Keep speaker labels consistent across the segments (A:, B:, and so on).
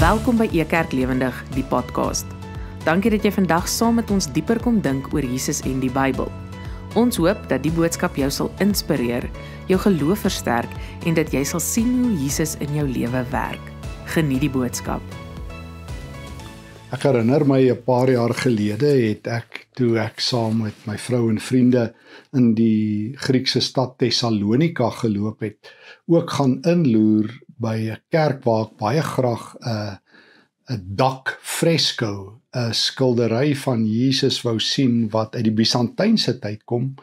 A: Welkom by Ekerk Lewendig, die podcast. Dankie dat jy vandag saam met ons dieper kom dink oor Jesus en die Bybel. Ons hoop dat die boodskap jou sal inspireer, jou geloof versterk en dat jy sal sien hoe Jesus in jou lewe werk. Geniet die boodskap.
B: Ek herinner my 'n paar jaar gelede het ek toe ek saam met my vrou en vriende in die Griekse stad Tessalonika geloop het, ook gaan inloer by 'n kerk waar ek baie graag 'n uh, 'n dak fresko, 'n skildery van Jesus wou sien wat uit die Bisantynse tyd kom.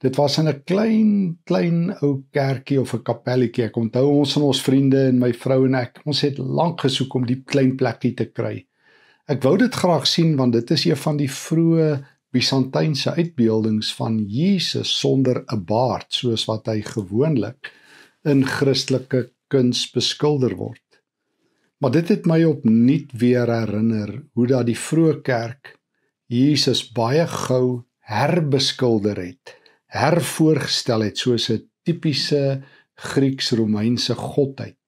B: Dit was in 'n klein klein ou kerkie of 'n kapelletjie. Ek onthou ons en ons vriende en my vrou en ek, ons het lank gesoek om die klein plekkie te kry. Ek wou dit graag sien want dit is een van die vroeë Bisantynse uitbeeldings van Jesus sonder 'n baard soos wat hy gewoonlik in Christelike kuns beskilder word. Maar dit het my opnuut weer herinner hoe dat die vroeë kerk Jesus baie gou herbeskilder het, hervoorgestel het soos 'n tipiese Grieks-Romeinse godheid.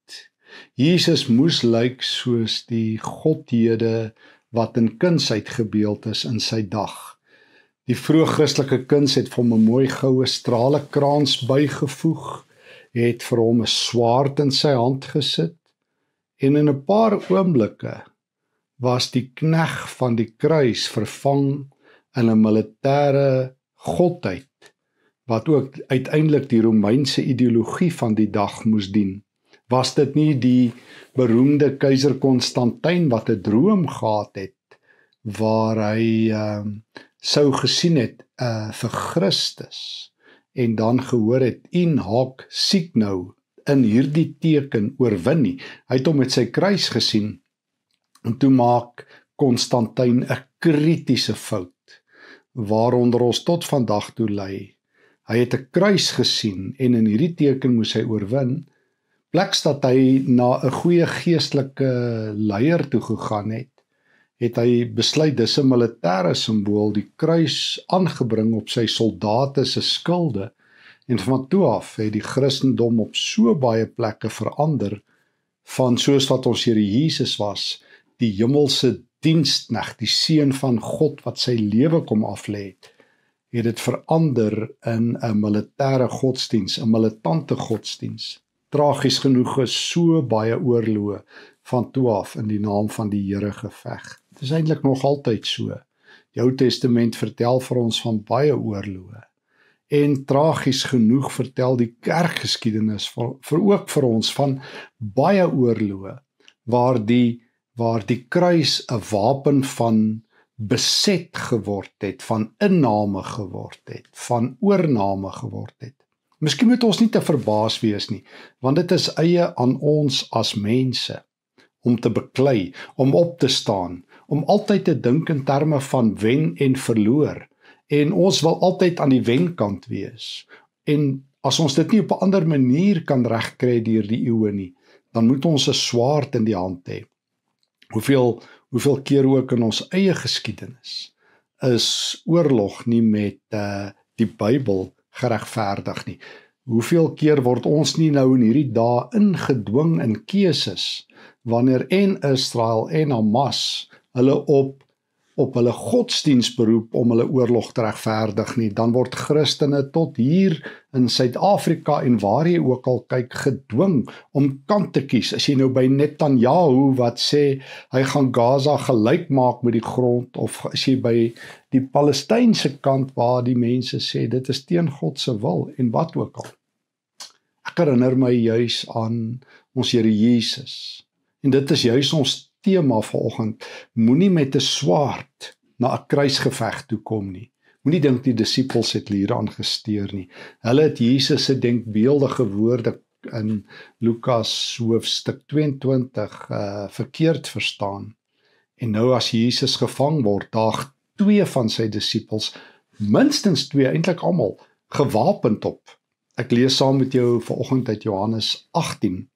B: Jesus moes lyk soos die godhede wat in kuns uitgebeeld is in sy dag. Die vroeë Christelike kuns het hom 'n mooi goue strale kraans bygevoeg het vir hom 'n swaard in sy hand gesit en in 'n paar oomblikke was die knegg van die kruis vervang in 'n militêre godheid wat ook uiteindelik die Romeinse ideologie van die dag moes dien. Was dit nie die beroemde keiser Konstantin wat 'n droom gehad het waar hy ehm uh, sou gesien het uh, vir Christus en dan gehoor het in hoc siek nou in hierdie teken oorwin nie. Hy het hom met sy kruis gesien en toe maak Konstantin 'n kritiese fout waaronder ons tot vandag toe lê. Hy het 'n kruis gesien en in hierdie teken moes hy oorwin. Pleks dat hy na 'n goeie geestelike leier toe gegaan het, het hy besluit dis 'n militêre simbool die kruis aangebring op sy soldate se skilde en van toe af het die Christendom op so baie plekke verander van soos wat ons Here Jesus was die hemelse dienskneg die seun van God wat sy lewe kom aflê het het dit verander in 'n militêre godsdiens 'n militante godsdiens. Tragies genoeg is so baie oorloë van toe af in die naam van die Here geveg Dit is eintlik nog altyd so. Die Ou Testament vertel vir ons van baie oorloë. En tragies genoeg vertel die kerkgeskiedenis vir, vir ook vir ons van baie oorloë waar die waar die kruis 'n wapen van beset geword het, van inname geword het, van oorname geword het. Miskien moet ons nie te verbaas wees nie, want dit is eie aan ons as mense om te beklei, om op te staan, om altyd te dink in terme van wen en verloor en ons wil altyd aan die wenkant wees. En as ons dit nie op 'n ander manier kan regkry deur die eeue nie, dan moet ons 'n swaard in die hand hê. Hoeveel hoeveel keer ook in ons eie geskiedenis is oorlog nie met uh die Bybel geregverdig nie. Hoeveel keer word ons nie nou in hierdie dae ingedwing in keuses wanneer en Israel en Hamas hulle op op hulle godsdiens beroep om hulle oorlog te regverdig nie, dan word Christene tot hier in Suid-Afrika en waar jy ook al kyk gedwing om kant te kies. As jy nou by Netanyahu wat sê hy gaan Gaza gelyk maak met die grond of as jy by die Palestynse kant waar die mense sê dit is teen God se wil en wat ook al. Ek herinner my juis aan ons Here Jesus. En dit is juis ons tema vanoggend moenie met 'n swaard na 'n kruisgeveg toe kom nie. Moenie dink die disippels het hier aangesteer nie. Hulle het Jesus se denkbeeldige woorde in Lukas hoofstuk 22 uh verkeerd verstaan. En nou as Jesus gevang word, daag twee van sy disippels, minstens twee eintlik almal, gewapend op. Ek lees saam met jou vanoggend uit Johannes 18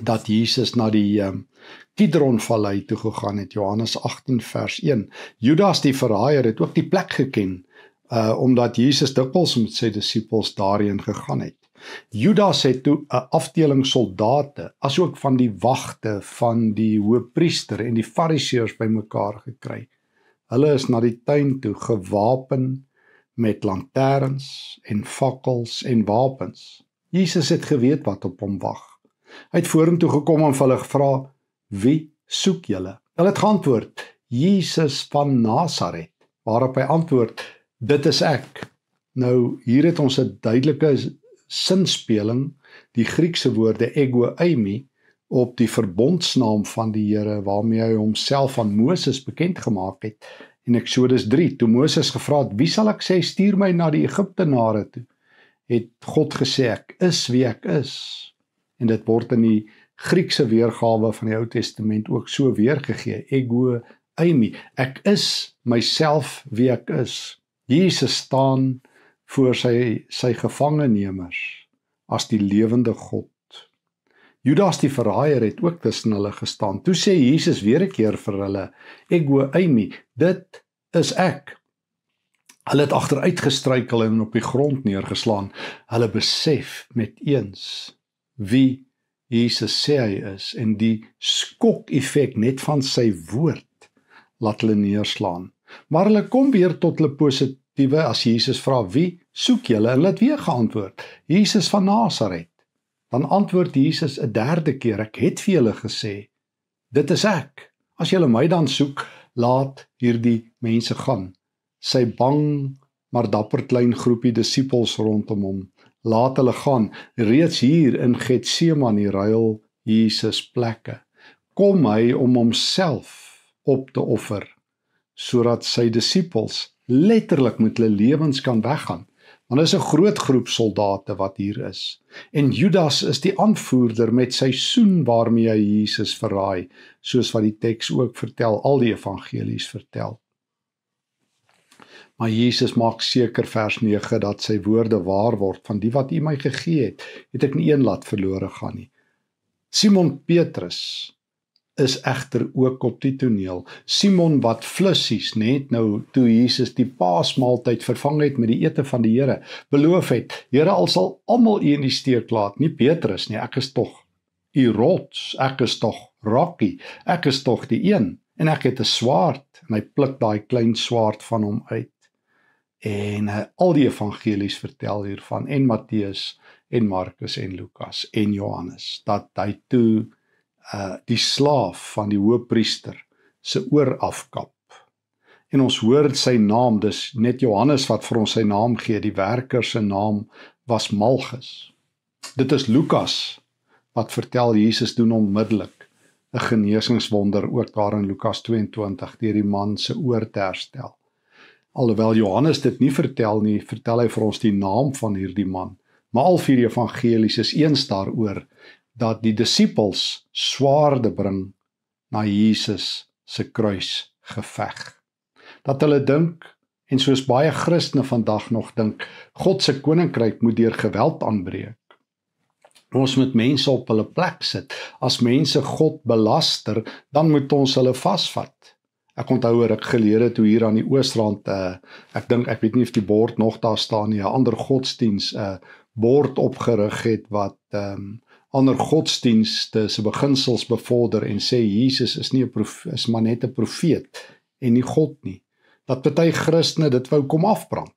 B: dat Jesus na die um, Kidron Vallei toe gegaan het Johannes 18 vers 1 Judas die verraaier het ook die plek geken uh omdat Jesus dikwels met sy disippels daarheen gegaan het. Judas het toe 'n afdeling soldate, asook van die wagte van die hoëpriester en die fariseërs bymekaar gekry. Hulle is na die tuin toe gewapen met lanterns en fakkels en wapens. Jesus het geweet wat op hom wag. Hy het vorentoe gekom en hulle gevra: "Wie soek julle?" Hulle het geantwoord: "Jesus van Nasaret." Waarop hy antwoord: "Dit is ek." Nou hier het ons 'n duidelike sinspeling, die Griekse woorde ego eimi op die verbondsnaam van die Here waarmee hy homself aan Moses bekend gemaak het in Eksodus 3 toe Moses gevra het wie sal ek sê stuur my na die Egiptenare toe het God gesê ek is wie ek is en dit word in die Griekse weergawe van die Ou Testament ook so weergegee ego eimi ek is myself wie ek is Jesus staan voor sy sy gevangenemers as die lewende God Judas die verraaier het ook tussen hulle gestaan. Toe sê Jesus weer 'n keer vir hulle: "Ego eimi, dit is ek." Hulle het agteruit gestruikel en op die grond neergeslaan. Hulle besef met eens wie Jesus sê hy is en die skok effek net van sy woord laat hulle neerslaan. Maar hulle kom weer tot hulle positiewe as Jesus vra: "Wie soek julle?" en hulle het weer geantwoord: "Jesus van Nasaret." Dan antwoord Jesus 'n derde keer: Ek het vir julle gesê, dit is ek. As julle my dan soek, laat hierdie mense gaan. Sy bang maar dapper klein groepie disippels rondom hom, laat hulle gaan. Reeds hier in Getsemane ruil Jesus plekke. Kom hy om homself op te offer sodat sy disippels letterlik met hulle lewens kan weggaan. Want dit is 'n groot groep soldate wat hier is. En Judas is die aanvoerder met sy soen waarmee hy Jesus verraai, soos wat die teks ook vertel, al die evangelies vertel. Maar Jesus maak seker vers 9 dat sy woorde waar word van die wat U my gegee het, het ek nie een laat verlore gaan nie. Simon Petrus is egter ook op die toneel. Simon wat flissies net nou toe Jesus die Paasmaaltyd vervang het met die ete van die Here, beloof het: "Here, al sal almal u in die steek laat, nie Petrus nie, ek is tog u rots, ek is tog Rocky, ek is tog die een en ek het 'n swaard." En hy pluk daai klein swaard van hom uit. En uh, al die evangelies vertel hiervan en Matteus en Markus en Lukas en Johannes dat hy toe uh die slaaf van die hoëpriester se oor afkap. En ons hoor sy naam, dis net Johannes wat vir ons sy naam gee. Die werker se naam was Malchus. Dit is Lukas wat vertel Jesus doen onmiddellik 'n genesingswonder ook daar in Lukas 22 deur die man se oor te herstel. Alhoewel Johannes dit nie vertel nie, vertel hy vir ons die naam van hierdie man. Maar al vier evangelies is eens daaroor dat die disippels swaarde bring na Jesus se kruis geveg. Dat hulle dink en soos baie Christene vandag nog dink, God se koninkryk moet deur geweld aanbreek. Ons moet mense op hulle plek sit. As mense God belaster, dan moet ons hulle vasvat. Ek onthou ruk gelede toe hier aan die Oosrand uh ek dink ek weet nie of die bord nog daar staan nie, 'n ander godsdiens uh, bord opgerig het wat ehm um, ander godsdienste se beginsels bevorder en sê Jesus is nie 'n is maar net 'n profeet en nie God nie. Dat party Christene dit wou kom afbrand.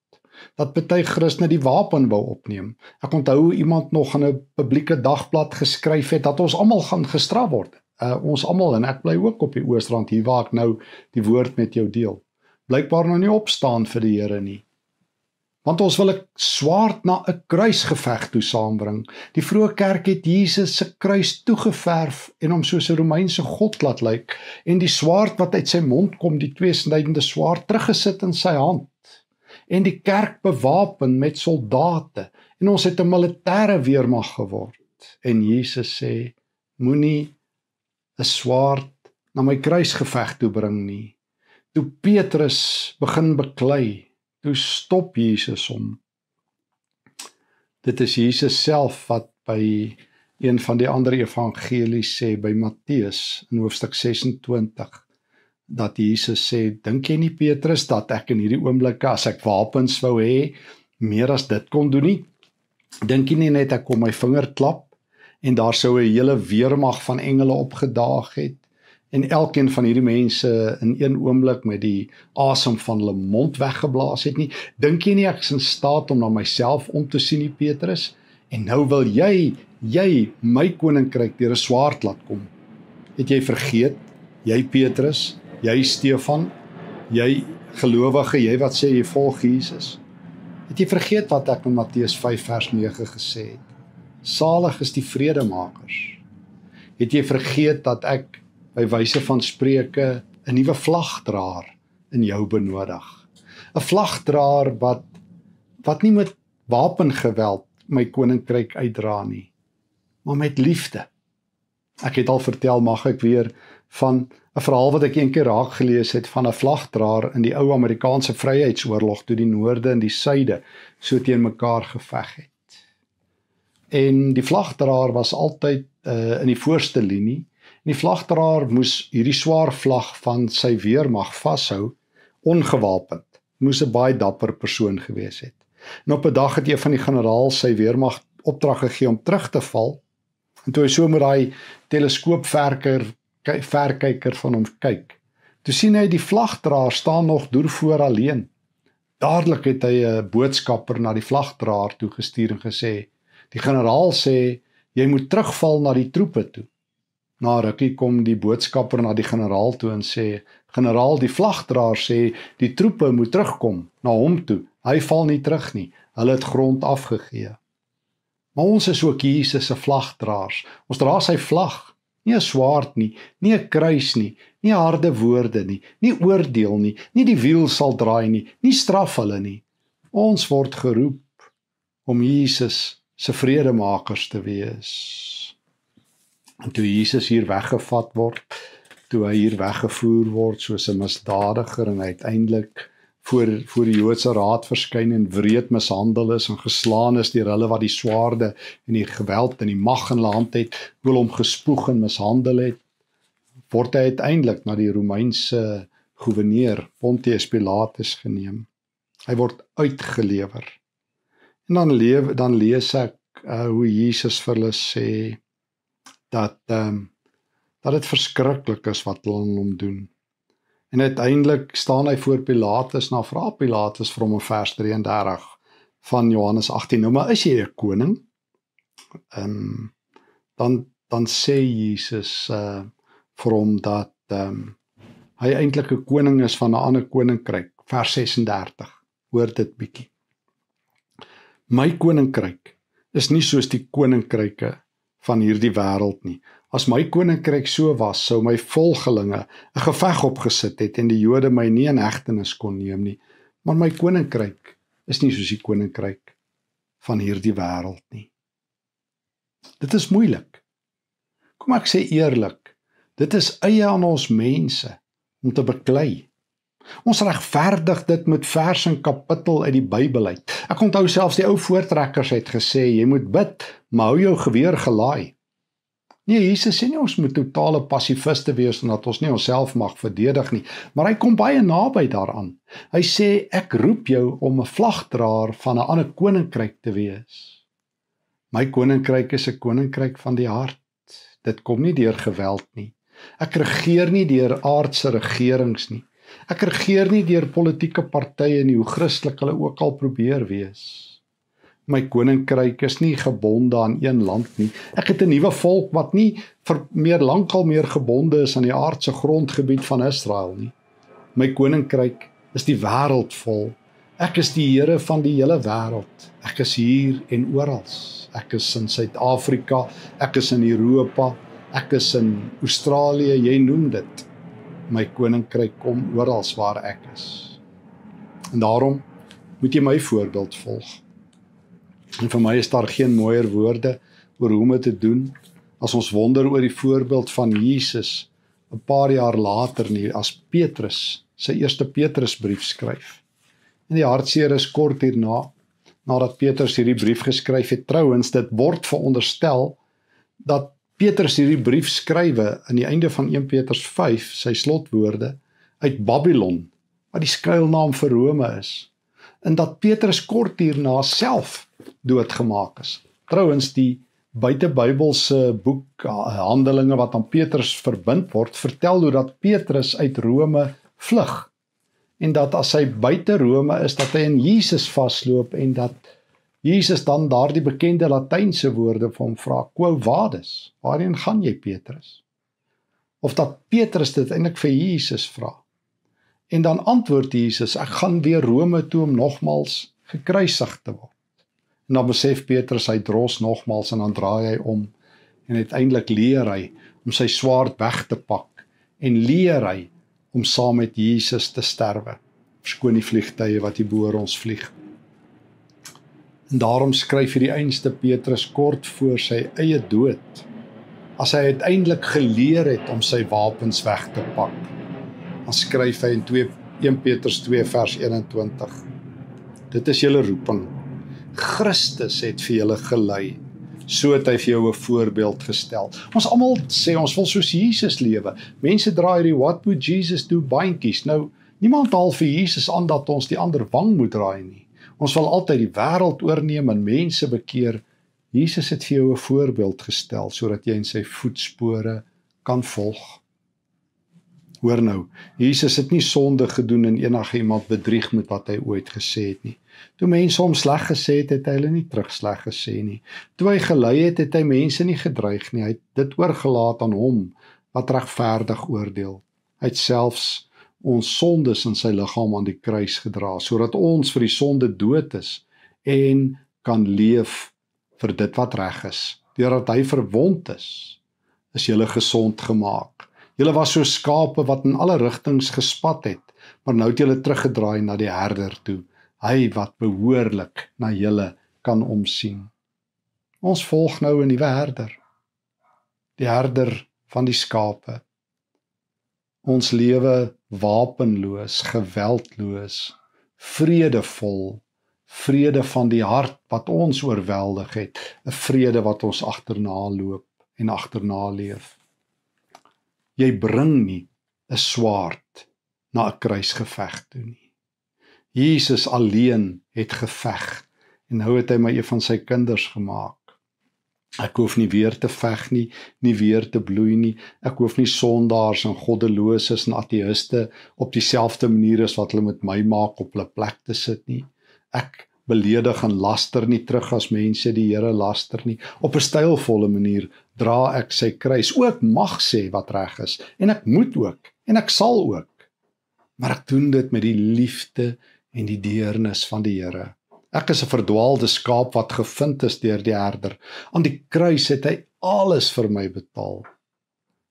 B: Dat party Christene die wapen wou opneem. Ek onthou iemand nog in 'n publieke dagblad geskryf het dat ons almal gaan gestraf word. Uh, ons almal en ek bly ook op die Oosrand hier waar ek nou die woord met jou deel. Blykbaar nou nie opstaan vir die Here nie want ons wil 'n swaard na 'n kruisgeveg toe saambring. Die vroeë kerk het Jesus se kruis toegeverf en hom soos 'n Romeinse god laat lyk en die swaard wat uit sy mond kom, die tweesnydende swaard teruggesit in sy hand. En die kerk bewapen met soldate en ons het 'n militêre weermag geword. En Jesus sê: Moenie 'n swaard na my kruisgeveg toe bring nie. Toe Petrus begin beklei Toe stop Jesus hom. Dit is Jesus self wat by een van die ander evangelies sê by Matteus in hoofstuk 26 dat Jesus sê, dink jy nie Petrus dat ek in hierdie oomblik as ek wapens wou hê, meer as dit kon doen nie? Dink jy nie net ek kom my vinger klap en daar sou 'n hele weermag van engele opgedaag het en elkeen van hierdie mense in een oomblik met die asem van hulle mond weggeblaas het nie? Dink jy nie ek is in staat om na myself om te sien nie, Petrus? En nou wil jy jy my koninkryk deur 'n swaard laat kom. Het jy vergeet, jy Petrus, jy Stefan, jy gelowige, jy wat sê jy volg Jesus? Het jy vergeet wat ek in Matteus 5 vers 9 gesê het? Salig is die vredemakers. Het jy vergeet dat ek by wyse van spreuke 'n nuwe vlagdraer in jou benodig? 'n Vlagdraer wat wat nie met wapengeweld my koninkryk uitdra nie, maar met liefde. Ek het al vertel, mag ek weer van 'n verhaal wat ek eendag raak gelees het van 'n vlagdraer in die ou Amerikaanse Vryheidsoorlog toe die noorde en die suide so teen mekaar geveg het. En die vlagdraer was altyd uh, in die voorste linie. En die vlagdraer moes hierdie swaar vlag van sy weermag vashou ongewapend. Moes 'n baie dapper persoon gewees het. En op 'n dag het een van die generaals sy weermag opdrag gegee om terug te val. En toe hy so met daai teleskoopverker verkyker van hom kyk, toe sien hy die vlagdraer staan nog deur voor alleen. Dadelik het hy 'n boodskapper na die vlagdraer toe gestuur en gesê: "Die generaal sê jy moet terugval na die troepe toe." Na rukkie kom die boodskapper na die generaal toe en sê: "Generaal, die vlagdraer sê die troepe moet terugkom na hom toe. Hy val nie terug nie. Hulle het grond afgegee." Maar ons is ook Jesus se vlagdraers. Ons dra sy vlag nie 'n swaard nie, nie 'n kruis nie, nie harde woorde nie, nie oordeel nie, nie die wiel sal draai nie, nie straf hulle nie. Ons word geroep om Jesus se vredemakers te wees. En toe Jesus hier weggevat word, toe hy hier weggevoer word soos 'n misdadiger en uiteindelik voor voor die Joodse raad verskyn en wreed mishandel is en geslaan is deur hulle wat die swaarde en die geweld en die mag in hulle hand het, wil hom gespoeg en mishandel het, word hy uiteindelik na die Romeinse goewerneur Pontius Pilatus geneem. Hy word uitgelewer. En dan leef dan lees ek uh, hoe Jesus vir hulle sê dat ehm um, dat dit verskriklik is wat hulle hom doen. En uiteindelik staan hy voor Pilatus, na vra Pilatus vir hom in vers 33 van Johannes 18. Nou maar is jy 'n koning? Ehm um, dan dan sê Jesus uh vir hom dat ehm um, hy eintlik 'n koning is van 'n ander koninkryk. Vers 36. Hoor dit bietjie. My koninkryk is nie soos die koninkryke van hierdie wêreld nie. As my koninkryk so was, sou my volgelinge 'n geveg opgesit het en die Jode my nie in hegtenis kon neem nie. Maar my koninkryk is nie soos die koninkryk van hierdie wêreld nie. Dit is moeilik. Kom ek sê eerlik, dit is eie aan ons mense om te beklei. Ons regverdig dit met vers en kapittel uit die Bybel uit. Ek onthou selfs die ou voortrekkers het gesê jy moet bid, maar hou jou geweer gelaai. Nee, Jesus sê nie ons moet totale passiviste wees en dat ons nie onsself mag verdedig nie, maar hy kom baie naby daaraan. Hy sê ek roep jou om 'n vlagdraer van 'n ander koninkryk te wees. My koninkryk is 'n koninkryk van die hart. Dit kom nie deur geweld nie. Ek regeer nie deur aardse regerings nie. Ek regeer nie deur politieke partye nie, hoe Christelik hulle ook al probeer wees my koninkryk is nie gebonde aan een land nie. Ek het 'n nuwe volk wat nie vir meer lankal meer gebonde is aan die aardse grondgebied van Israel nie. My koninkryk is die wêreld vol. Ek is die Here van die hele wêreld. Ek is hier en oral. Ek is in Suid-Afrika, ek is in Europa, ek is in Australië, jy noem dit. My koninkryk kom oral waar ek is. En daarom moet jy my voorbeeld volg. En vir my is daar geen mooier woorde oor hoe om dit te doen as ons wonder oor die voorbeeld van Jesus 'n paar jaar later nie as Petrus sy eerste Petrusbrief skryf. En die hartseer is kort hierna nadat Petrus hierdie brief geskryf het. Trouwens, dit word veronderstel dat Petrus hierdie brief skrywe aan die einde van 1 Petrus 5, sy slotwoorde, uit Babylon wat die skuilnaam vir Rome is en dat Petrus kort hierna self doodgemaak is. Trouwens die buitebybelse boek eh, Handelinge wat aan Petrus verbind word, vertel hoe dat Petrus uit Rome vlug en dat as hy buite Rome is dat hy in Jesus vasloop en dat Jesus dan daardie bekende latynse woorde vir hom vra: "Quo vadis? Waarheen gaan jy, Petrus?" Of dat Petrus dit eintlik vir Jesus vra. En dan antwoord Jesus: "Ek gaan weer Rome toe om nogmals gekruisig te word." En dan besef Petrus hy dros nogmals en dan draai hy om en uiteindelik leer hy om sy swaard weg te pak en leer hy om saam met Jesus te sterwe. Verskoon die vliegtye wat hier bo ons vlieg. En daarom skryf hy die einste Petrus kort voor sy eie dood. As hy uiteindelik geleer het om sy wapens weg te pak, dan skryf hy in 2 1 Petrus 2 vers 21. Dit is julle roeping Christus het vir julle gelei. So het hy vir jou 'n voorbeeld gestel. Ons almal sê ons wil soos Jesus lewe. Mense dra hierdie what would Jesus do bandjies. Nou, niemand haal vir Jesus aan dat ons die ander wang moet draai nie. Ons wil altyd die wêreld oorneem en mense bekeer. Jesus het vir jou 'n voorbeeld gestel sodat jy in sy voetspore kan volg. Hoor nou, Jesus het nie sonde gedoen en enigiemand bedrieg met wat hy ooit gesê het nie. Toe mense hom sleg gesê het, het hy hulle nie terug sleg gesê nie. Toe hy gelei het, het hy mense nie gedreig nie. Hy het dit oorgelaat aan hom wat regverdig oordeel. Hy het selfs ons sondes in sy liggaam aan die kruis gedra sodat ons vir die sonde dood is en kan leef vir dit wat reg is. Deurdat hy verwond is, is jy gesond gemaak. Julle was so skape wat in alle rigtings gespat het, maar nou het julle teruggedraai na die herder toe, hy wat behoorlik na julle kan omsien. Ons volg nou 'n nuwe herder. Die herder van die skape. Ons lewe wapenloos, geweldloos, vredevol, vrede van die hart wat ons oorweldig het, 'n vrede wat ons agterna loop en agterna leef jy bring nie 'n swaard na 'n kruisgeveg toe nie. Jesus alleen het geveg en nou het hy my een van sy kinders gemaak. Ek hoef nie weer te veg nie, nie weer te bloei nie. Ek hoef nie sondaars en goddeloses en ateïste op dieselfde manier as wat hulle met my maak op hulle plek te sit nie. Ek beledig en laster nie terug as mense die Here laster nie. Op 'n stylvolle manier dra ek sy kruis. Ook mag sê wat reg is en ek moet ook en ek sal ook. Maar ek doen dit met die liefde en die deernis van die Here. Ek is 'n verdwaalde skaap wat gevind is deur die herder. Aan die kruis het hy alles vir my betaal.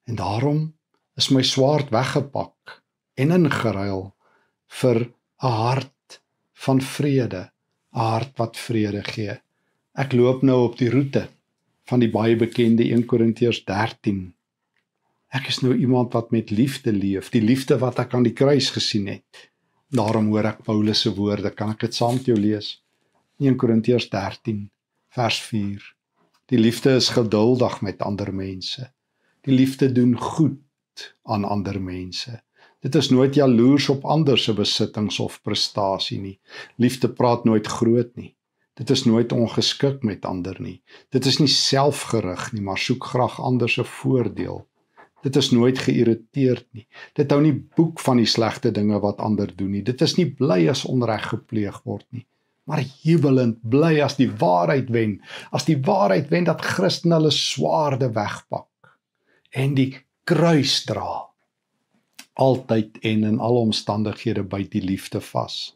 B: En daarom is my swaard weggepak en ingeruil vir 'n hart van vrede 'n hart wat vrede gee. Ek loop nou op die roete van die baie bekende 1 Korintiërs 13. Ek is nou iemand wat met liefde leef, die liefde wat ek aan die kruis gesien het. Daarom hoor ek Paulus se woorde, kan ek dit saam met jou lees? 1 Korintiërs 13 vers 4. Die liefde is geduldig met ander mense. Die liefde doen goed aan ander mense. Dit is nooit jaloers op ander se besittings of prestasie nie. Liefde praat nooit groot nie. Dit is nooit ongeskik met ander nie. Dit is nie selfgerig nie, maar soek graag ander se voordeel. Dit is nooit geïrriteerd nie. Dit hou nie boek van die slegte dinge wat ander doen nie. Dit is nie bly as onreg gepleeg word nie, maar jubelend bly as die waarheid wen. As die waarheid wen dat Christen hulle swaarde wegpak en die kruis dra altyd en in alle omstandighede byt die liefde vas.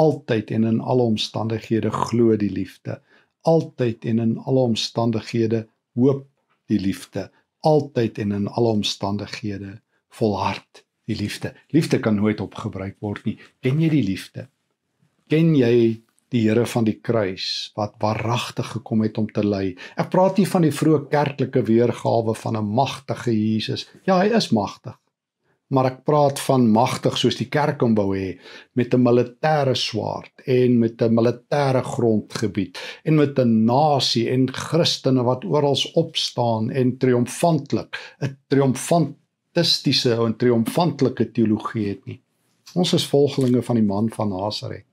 B: Altyd en in alle omstandighede glo die liefde. Altyd en in alle omstandighede hoop die liefde. Altyd en in alle omstandighede volhard die liefde. Liefde kan nooit opgebruik word nie. Ken jy die liefde? Ken jy die Here van die kruis wat waaragtig gekom het om te ly? Ek praat nie van die vroeë kerklike weergawe van 'n magtige Jesus. Ja, hy is magtig maar ek praat van magtig soos die kerk hom wou hê met 'n militêre swaard en met 'n militêre grondgebied en met 'n nasie en Christene wat oral opstaan en triomfantlik 'n triomfant defetistiese en triomfantelike teologie het nie. Ons is volgelinge van die man van Nasaret.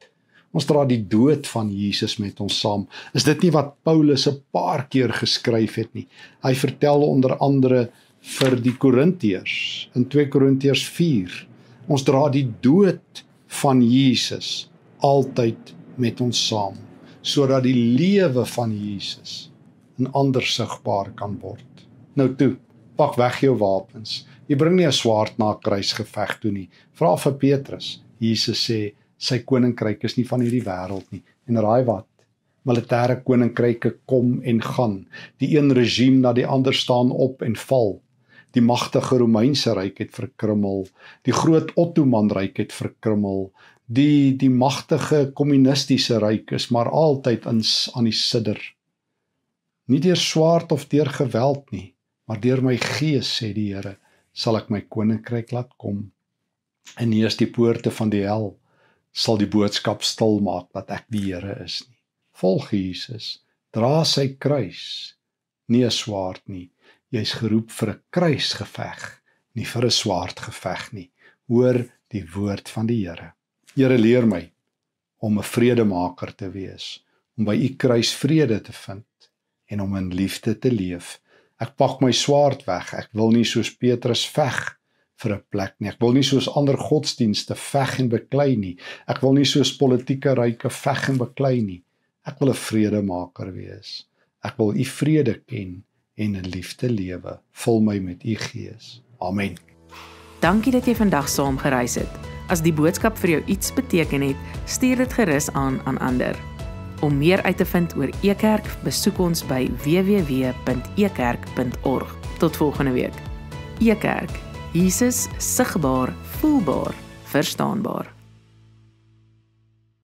B: Ons dra die dood van Jesus met ons saam. Is dit nie wat Paulus 'n paar keer geskryf het nie? Hy vertel onder andere vir die Korintiërs in 2 Korintiërs 4. Ons dra die dood van Jesus altyd met ons saam sodat die lewe van Jesus in ander sigbaar kan word. Nou toe, pak weg jou wapens. Jy bring nie 'n swaard na 'n kruisgeveg toe nie. Vra vir Petrus. Jesus sê sy koninkryk is nie van hierdie wêreld nie. En raai wat? Militêre koninkryke kom en gaan. Die een regime na die ander staan op en val. Die magtige Romeinse ryk het verkrummel. Die groot Ottoman ryk het verkrummel die die magtige kommunistiese ryk is maar altyd in aan die sidder nie deur swaard of deur geweld nie maar deur my gees sê die Here sal ek my koninkryk laat kom en nie is die poorte van die hel sal die boodskap stil maak dat ek die Here is nie. Volg Jesus. Dra sy kruis. Nie 'n swaard nie. Jy's geroep vir 'n kruisgeveg nie vir 'n swaard geveg nie. Hoor die woord van die Here. Here leer my om 'n vredemaker te wees, om by u kruis vrede te vind en om in liefde te leef. Ek pak my swaard weg. Ek wil nie soos Petrus veg vir 'n plek nie. Ek wil nie soos ander godsdienste veg en beklei nie. Ek wil nie soos politieke ryke veg en beklei nie. Ek wil 'n vredemaker wees. Ek wil u vrede ken en in liefde lewe. Vul my met u gees. Amen.
A: Dankie dat jy vandag saam gereis het. As die boodskap vir jou iets beteken het, stuur dit gerus aan aan ander. Om meer uit te vind oor Ekerk, besoek ons by www.ekerk.org. Tot volgende week. Ekerk, Jesus sigbaar, voelbaar, verstaanbaar.